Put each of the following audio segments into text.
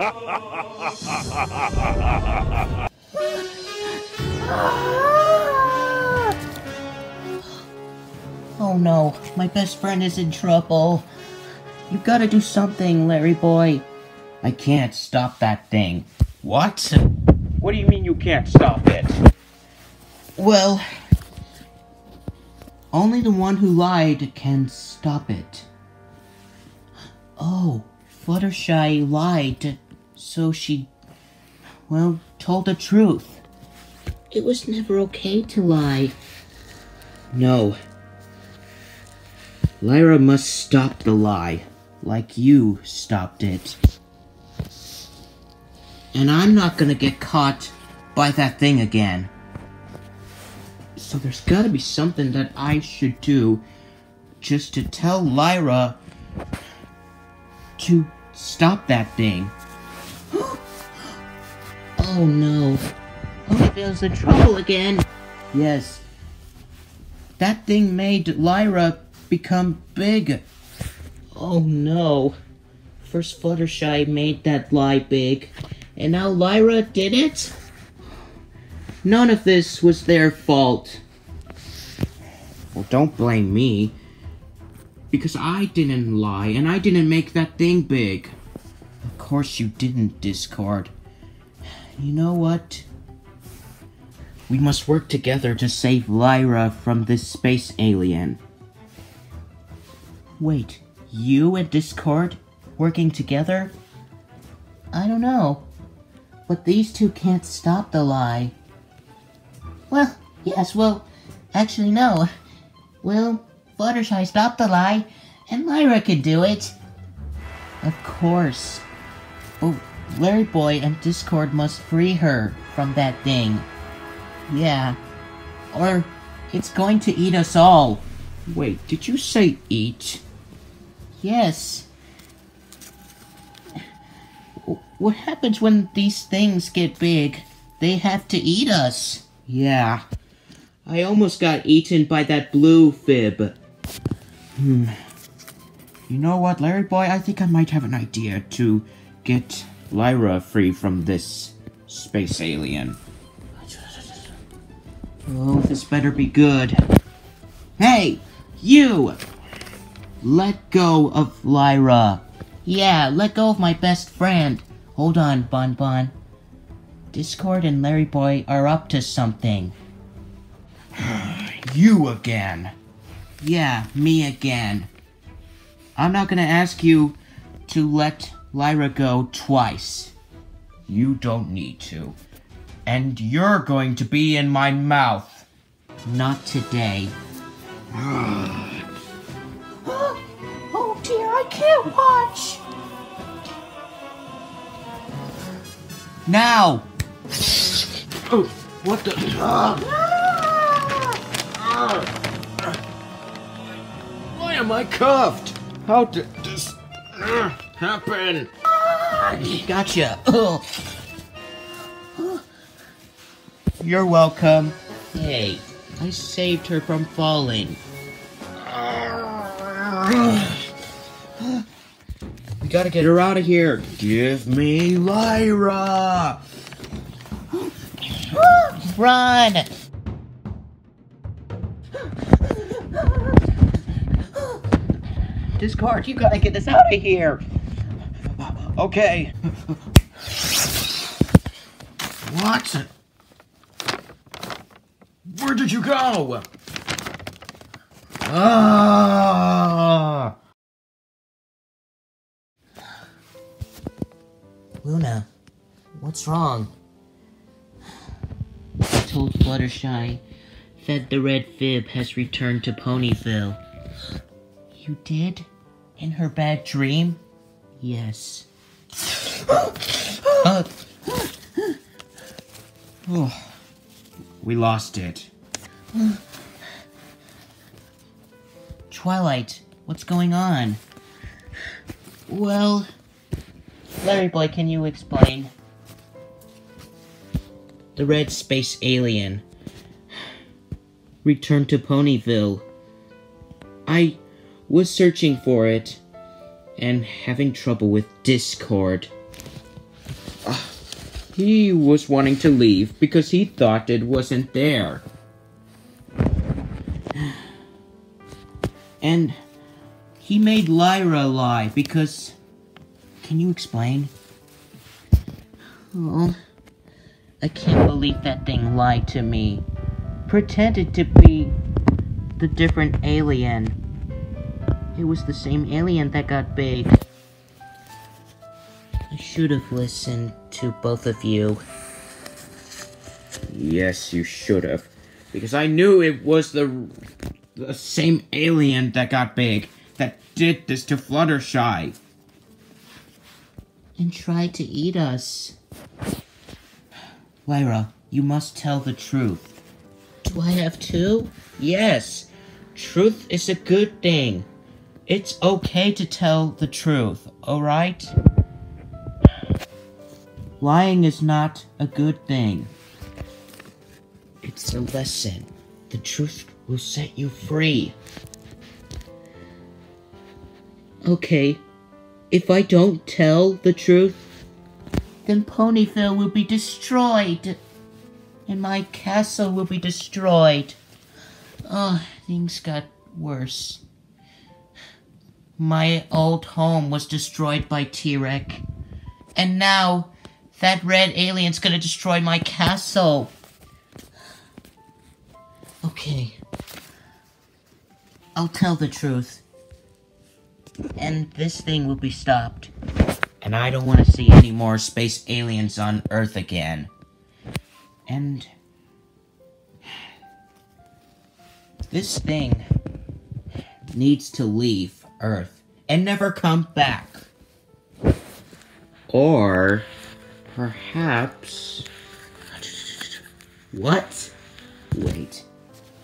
Oh no, my best friend is in trouble. You gotta do something, Larry boy. I can't stop that thing. What? What do you mean you can't stop it? Well, only the one who lied can stop it. Oh, Fluttershy lied, so she, well, told the truth. It was never okay to lie. No. Lyra must stop the lie, like you stopped it. And I'm not gonna get caught by that thing again. So there's gotta be something that I should do just to tell Lyra to stop that thing. Oh no. Ponyville's the trouble again. Yes. That thing made Lyra become big. Oh no. First Fluttershy made that lie big, and now Lyra did it? None of this was their fault. Well, don't blame me. Because I didn't lie, and I didn't make that thing big. Of course you didn't, Discord. You know what? We must work together to save Lyra from this space alien. Wait, you and Discord working together? I don't know. But these two can't stop the lie. Well, yes, well, actually, no. Well, Fluttershy stopped the lie, and Lyra can do it. Of course. Oh, Larry Boy and Discord must free her from that thing. Yeah. Or it's going to eat us all. Wait, did you say eat? Yes. What happens when these things get big? They have to eat us. Yeah. I almost got eaten by that blue fib. Hmm. You know what, Larry boy? I think I might have an idea to get Lyra free from this space alien. Oh, this better be good. Hey, you! Let go of Lyra. Yeah, let go of my best friend. Hold on, Bon Bon. Discord and Larry Boy are up to something. you again. Yeah, me again. I'm not gonna ask you to let Lyra go twice. You don't need to. And you're going to be in my mouth. Not today. oh dear, I can't watch. Now! Oh, what the? Why am I cuffed? How did this uh, happen? Gotcha. You're welcome. Hey, I saved her from falling. We gotta get her out of here. Give me Lyra! Run! Discord, you gotta get us out of here. Okay. What? Where did you go? Ah! Luna, what's wrong? I told Fluttershy that the red fib has returned to Ponyville. You did? In her bad dream? Yes. Uh, oh, we lost it. Twilight, what's going on? Well, Larry Boy, can you explain? The red space alien returned to Ponyville. I was searching for it and having trouble with Discord. He was wanting to leave because he thought it wasn't there. And he made Lyra lie because. Can you explain? Oh, I can't believe that thing lied to me. Pretended to be the different alien. It was the same alien that got big. Should have listened to both of you. Yes, you should have. Because I knew it was the, the same alien that got big that did this to Fluttershy. And tried to eat us. Lyra, you must tell the truth. Do I have to? Yes, truth is a good thing. It's okay to tell the truth, alright? Lying is not a good thing. It's a lesson. The truth will set you free. Okay. If I don't tell the truth, then Ponyville will be destroyed. And my castle will be destroyed. Oh, things got worse. My old home was destroyed by T-Rex. And now, that red alien's gonna destroy my castle. Okay. I'll tell the truth. And this thing will be stopped. And I don't want to see any more space aliens on Earth again. And. This thing needs to leave Earth and never come back. Or perhaps. What? Wait.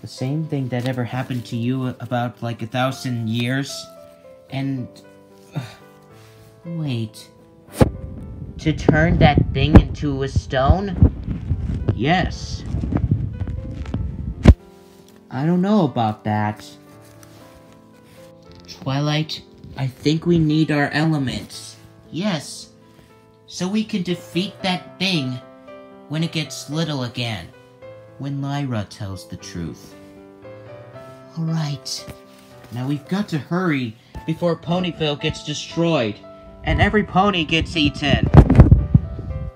The same thing that ever happened to you about like a thousand years? And. Wait. To turn that thing into a stone? Yes. I don't know about that. Twilight, I think we need our elements. yes. So we can defeat that thing when it gets little again. When Lyra tells the truth. Alright. Now we've got to hurry before Ponyville gets destroyed and every pony gets eaten.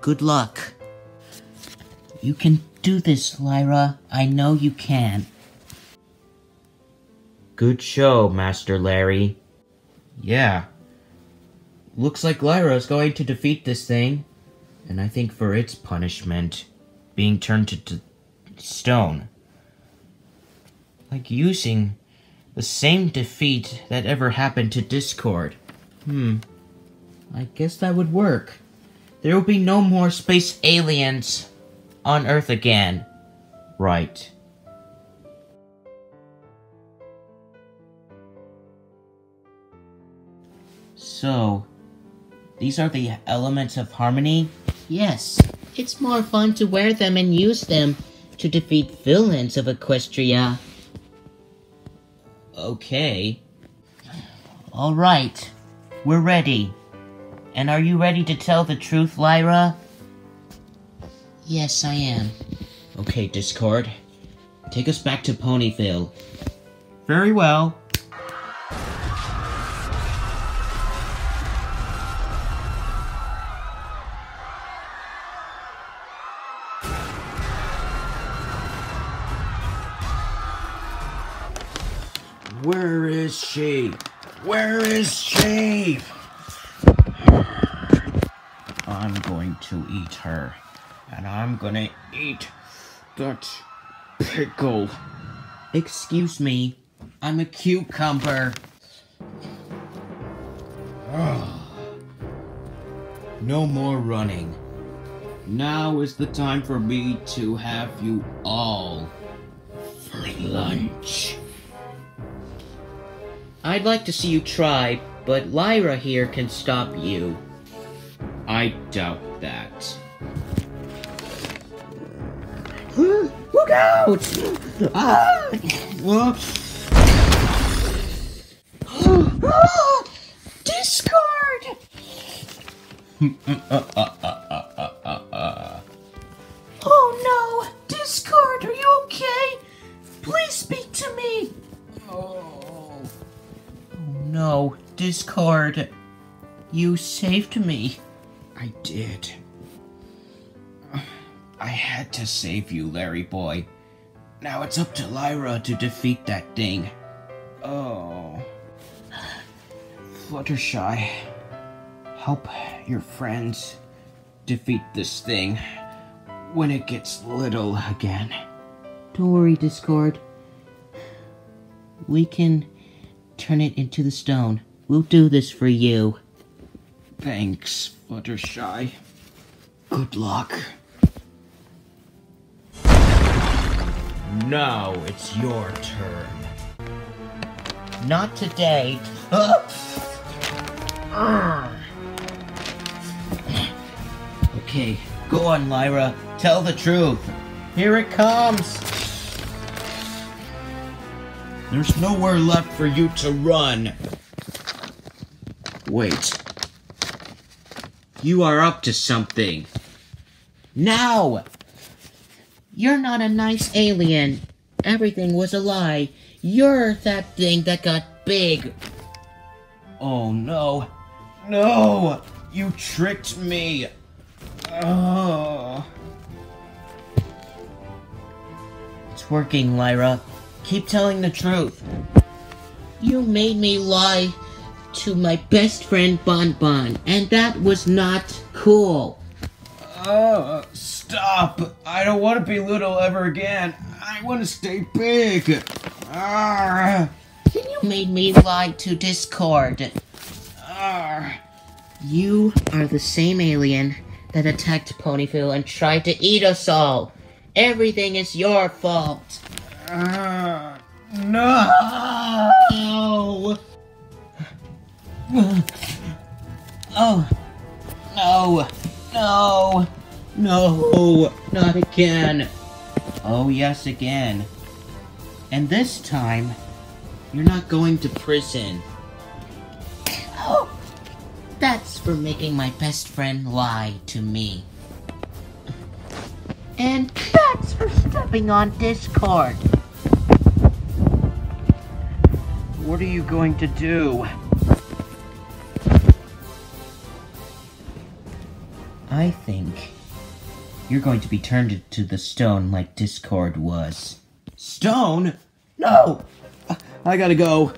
Good luck. You can do this, Lyra. I know you can. Good show, Master Larry. Yeah. Looks like Lyra is going to defeat this thing. And I think for its punishment, being turned to, to stone. Like using the same defeat that ever happened to Discord. Hmm. I guess that would work. There will be no more space aliens on Earth again. Right. So, these are the elements of harmony? Yes. It's more fun to wear them and use them to defeat villains of Equestria. Okay. Alright. We're ready. And are you ready to tell the truth, Lyra? Yes, I am. Okay, Discord. Take us back to Ponyville. Very well. She? Where is she? I'm going to eat her. And I'm gonna eat that pickle. Excuse me, I'm a cucumber. no more running. Now is the time for me to have you all for lunch. I'd like to see you try, but Lyra here can stop you. I doubt that. Look out! Ah! Discord! Uh, uh, uh, Discord. You saved me. I did. I had to save you, Larry boy. Now it's up to Lyra to defeat that thing. Oh. Fluttershy, help your friends defeat this thing when it gets little again. Don't worry, Discord. We can turn it into the stone. We'll do this for you. Thanks, Fluttershy. Good luck. Now it's your turn. Not today. Okay, go on, Lyra. Tell the truth. Here it comes. There's nowhere left for you to run. Wait. You are up to something. Now! You're not a nice alien. Everything was a lie. You're that thing that got big. Oh no. No! You tricked me. Oh. It's working, Lyra. Keep telling the truth. You made me lie to my best friend Bon Bon, and that was not cool. Uh, stop. I don't want to be little ever again. I want to stay big. Ah. You made me lie to Discord. Ah. You are the same alien that attacked Ponyville and tried to eat us all. Everything is your fault. Ah. No. Oh, no, no, no, not again. Oh, yes, again. And this time, you're not going to prison. Oh, that's for making my best friend lie to me. And that's for stepping on Discord. What are you going to do? I think you're going to be turned into the stone like Discord was. Stone? No! I gotta go.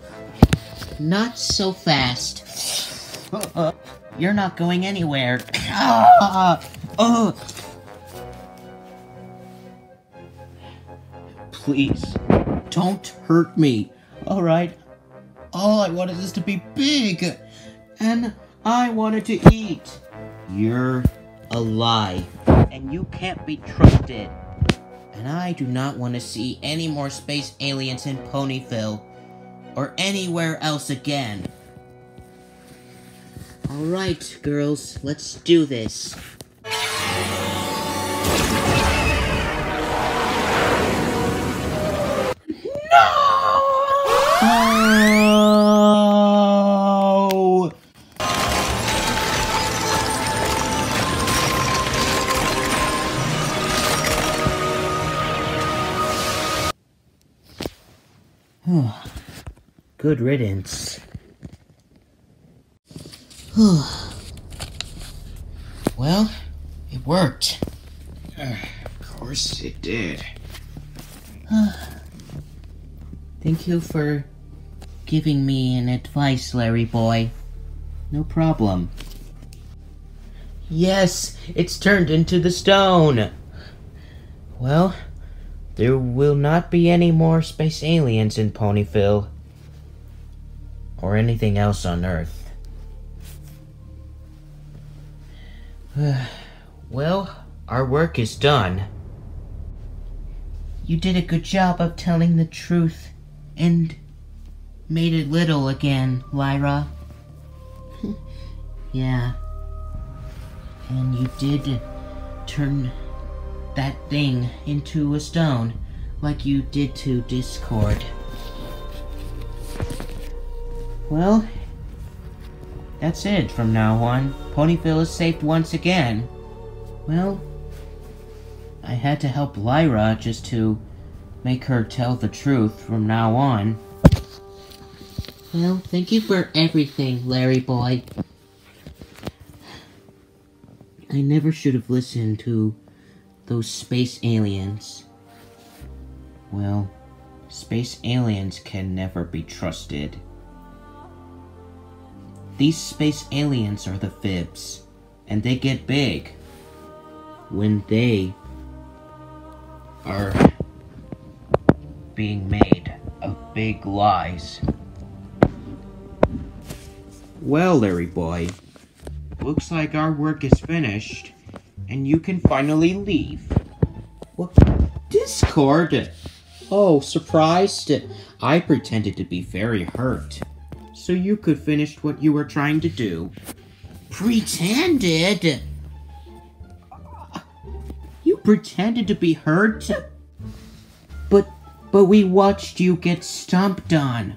Not so fast. Uh-uh. You're not going anywhere. Oh. Please, don't hurt me. Alright? All I wanted is to be big. And I wanted to eat. You're a lie, and you can't be trusted. And I do not want to see any more space aliens in Ponyville or anywhere else again. Alright, girls, let's do this. No! Oh. Good riddance. well, it worked. Of course it did. Thank you for giving me an advice, Larry boy. No problem. Yes, it's turned into the stone. Well, there will not be any more space aliens in Ponyville. Or anything else on Earth. well, our work is done. You did a good job of telling the truth and made it little again, Lyra. yeah. And you did turn that thing into a stone, like you did to Discord. Well, that's it from now on. Ponyville is safe once again. Well, I had to help Lyra just to make her tell the truth from now on. Well, thank you for everything, Larry boy. I never should have listened to those space aliens. Well, space aliens can never be trusted. These space aliens are the fibs, and they get big when they are being made of big lies. Well, Larry boy, looks like our work is finished, and you can finally leave. What? Discord? Oh, surprised? I pretended to be very hurt, so you could finish what you were trying to do. Pretended? You pretended to be hurt? But, but we watched you get stomped on.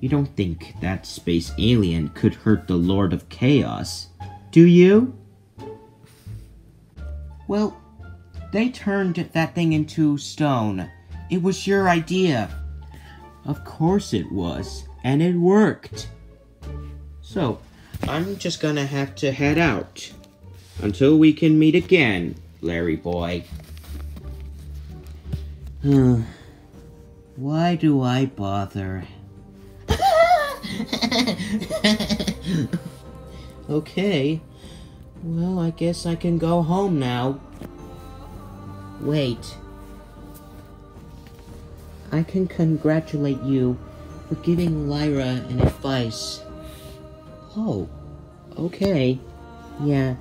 You don't think that space alien could hurt the Lord of Chaos, do you? Well, they turned that thing into stone. It was your idea. Of course it was, and it worked. So, I'm just gonna have to head out. Until we can meet again, Larry boy. Uh, why do I bother? okay. Well, I guess I can go home now. Wait. I can congratulate you for giving Lyra an advice. Oh, okay. Yeah.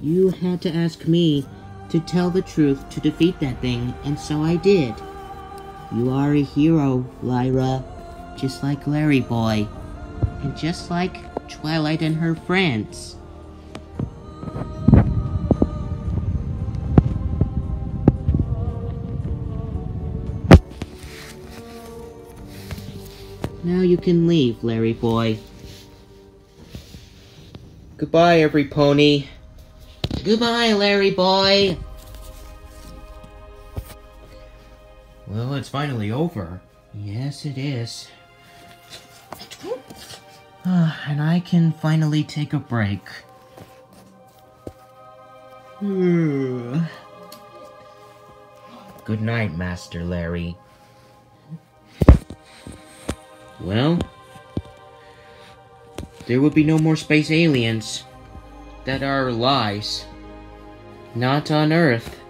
You had to ask me to tell the truth to defeat that thing, and so I did. You are a hero, Lyra. Just like Larry Boy. And just like Twilight and her friends. Now you can leave, Larry Boy. Goodbye, every pony. Goodbye, Larry Boy. Well, it's finally over. Yes, it is. Ah, and I can finally take a break. Good night, Master Larry. Well, there will be no more space aliens that are lies. Not on Earth.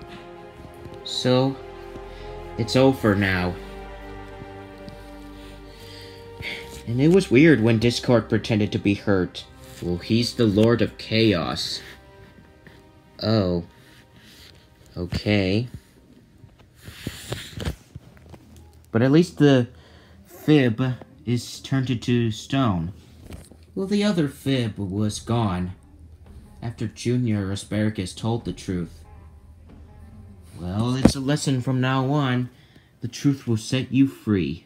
So, it's over now. And it was weird when Discord pretended to be hurt. Well, he's the Lord of Chaos. Oh. Okay. But at least the fib is turned into stone. Well, the other fib was gone after Junior Asparagus told the truth. Well, it's a lesson from now on. The truth will set you free.